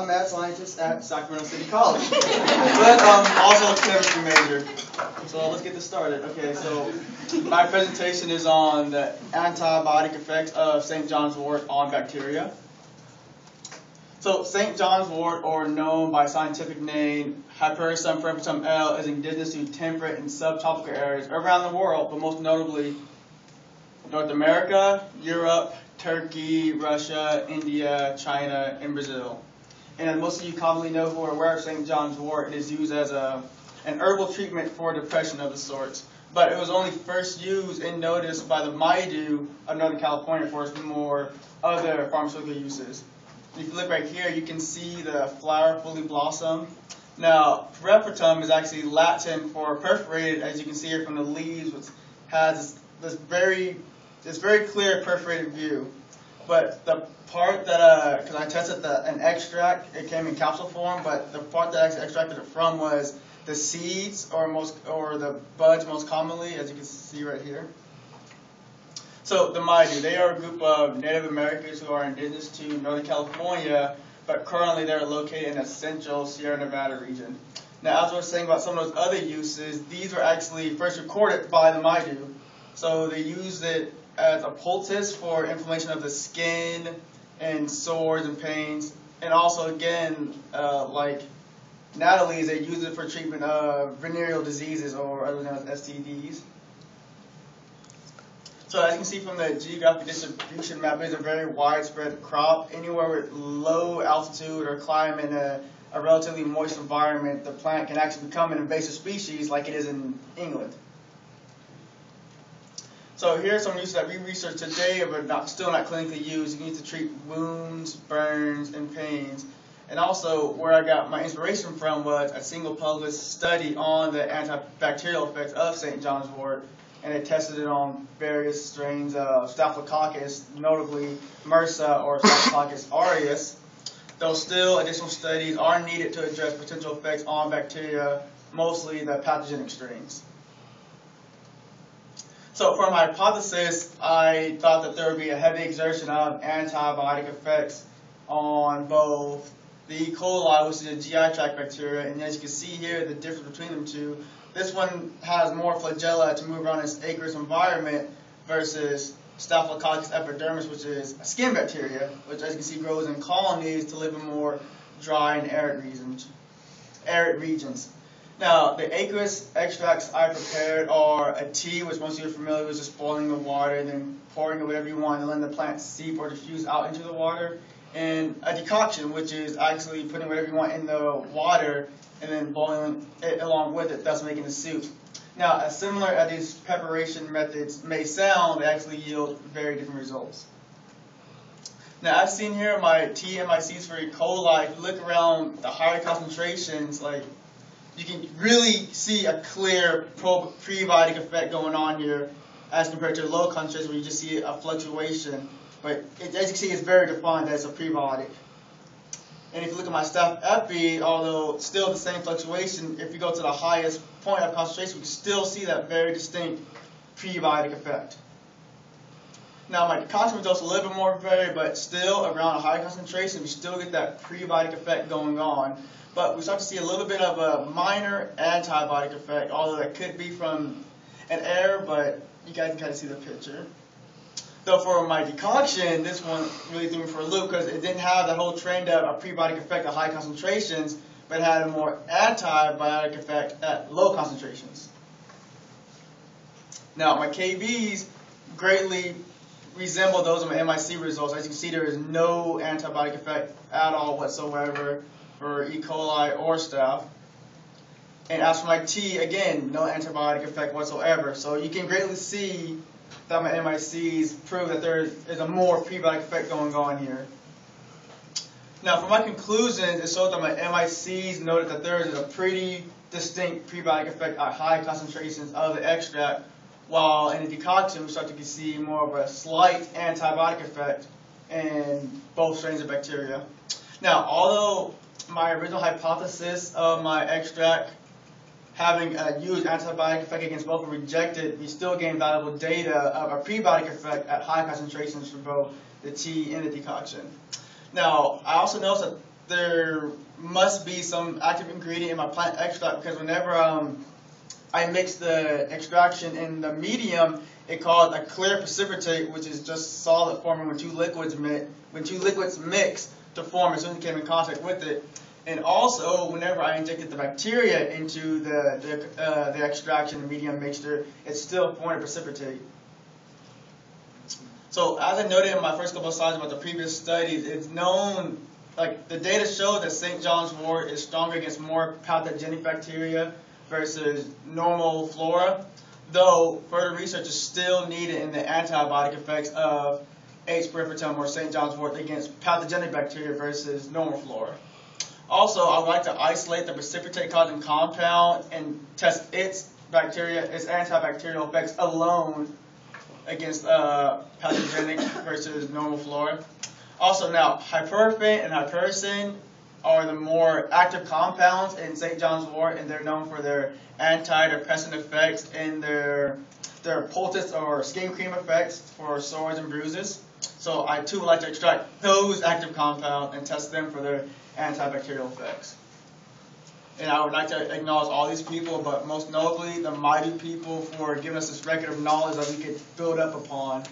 a mad scientist at Sacramento City College, but um, also a chemistry major. So let's get this started. Okay, so my presentation is on the antibiotic effects of St. John's wort on bacteria. So St. John's wort, or known by scientific name Hypericum perforatum L, is indigenous to temperate and subtropical areas around the world, but most notably North America, Europe, Turkey, Russia, India, China, and Brazil. And most of you commonly know who are aware of St. John's wort. It is used as a, an herbal treatment for depression of the sorts. But it was only first used and noticed by the Maidu of Northern California for its more other pharmaceutical uses. If you look right here, you can see the flower fully blossom. Now, perforatum is actually Latin for perforated, as you can see here from the leaves, which has this, this very, this very clear perforated view. But the part that, because uh, I tested the, an extract, it came in capsule form, but the part that I extracted it from was the seeds, or most, or the buds most commonly, as you can see right here. So the Maidu, they are a group of Native Americans who are indigenous to Northern California, but currently they're located in the central Sierra Nevada region. Now, as I was saying about some of those other uses, these were actually first recorded by the Maidu. So they used it as a poultice for inflammation of the skin and sores and pains. And also, again, uh, like Natalie's, they use it for treatment of venereal diseases or other STDs. So as you can see from the geographic distribution map, it's a very widespread crop. Anywhere with low altitude or climate in a, a relatively moist environment, the plant can actually become an invasive species like it is in England. So here are some uses that we researched today, but not, still not clinically used. You need to treat wounds, burns, and pains. And also, where I got my inspiration from was a single published study on the antibacterial effects of St. John's wort and they tested it on various strains of Staphylococcus, notably MRSA or Staphylococcus aureus. Though still additional studies are needed to address potential effects on bacteria, mostly the pathogenic strains. So for my hypothesis, I thought that there would be a heavy exertion of antibiotic effects on both the E. coli, which is a GI tract bacteria, and as you can see here, the difference between them two, this one has more flagella to move around its aqueous environment versus Staphylococcus epidermidis, which is a skin bacteria, which as you can see grows in colonies to live in more dry and arid regions. Arid regions. Now, the aqueous extracts I prepared are a tea, which most of you are familiar with, just boiling the water and then pouring it whatever you want and letting the plant seep or diffuse out into the water. And a decoction, which is actually putting whatever you want in the water and then boiling it along with it, thus making the soup. Now, as similar as these preparation methods may sound, they actually yield very different results. Now, I've seen here my TMICs for E. coli. If you look around the higher concentrations, like you can really see a clear prebiotic effect going on here as compared to low concentrations where you just see a fluctuation. But it, as you can see, it's very defined as a prebiotic. And if you look at my staph epi, although still the same fluctuation, if you go to the highest point of concentration, we can still see that very distinct prebiotic effect. Now my decoction results a little bit more varied, but still around a high concentration, we still get that prebiotic effect going on. But we start to see a little bit of a minor antibiotic effect, although that could be from an error, but you guys can kind of see the picture. So for my decoction, this one really threw me for a loop because it didn't have the whole trend of a prebiotic effect at high concentrations, but had a more antibiotic effect at low concentrations. Now, my KBs greatly resemble those of my MIC results. As you can see, there is no antibiotic effect at all whatsoever for E. coli or staph. And as for my T, again, no antibiotic effect whatsoever. So you can greatly see that my MICs prove that there is a more prebiotic effect going on here. Now, for my conclusions, it showed that my MICs noted that there is a pretty distinct prebiotic effect at high concentrations of the extract, while in the decoction, we start to see more of a slight antibiotic effect in both strains of bacteria. Now, although my original hypothesis of my extract having a huge antibiotic effect against both were rejected, we still gained valuable data of a prebiotic effect at high concentrations for both the tea and the decoction. Now, I also noticed that there must be some active ingredient in my plant extract because whenever um, I mix the extraction in the medium, it caused a clear precipitate, which is just solid forming when two liquids mix. When two liquids mix to form as soon as it came in contact with it. And also, whenever I injected the bacteria into the the, uh, the extraction medium mixture, it still formed a precipitate. So as I noted in my first couple of slides about the previous studies, it's known, like the data show that St. John's wort is stronger against more pathogenic bacteria versus normal flora, though further research is still needed in the antibiotic effects of H. perforatum or St. John's wort against pathogenic bacteria versus normal flora. Also, I would like to isolate the precipitate causing compound and test its bacteria, its antibacterial effects alone against uh, pathogenic versus normal flora. Also now, hyperforin and hypericin are the more active compounds in St. John's wort, and they're known for their antidepressant effects and their their poultice or skin cream effects for sores and bruises. So I too would like to extract those active compounds and test them for their antibacterial effects. And I would like to acknowledge all these people, but most notably the Maidu people for giving us this record of knowledge that we could build up upon.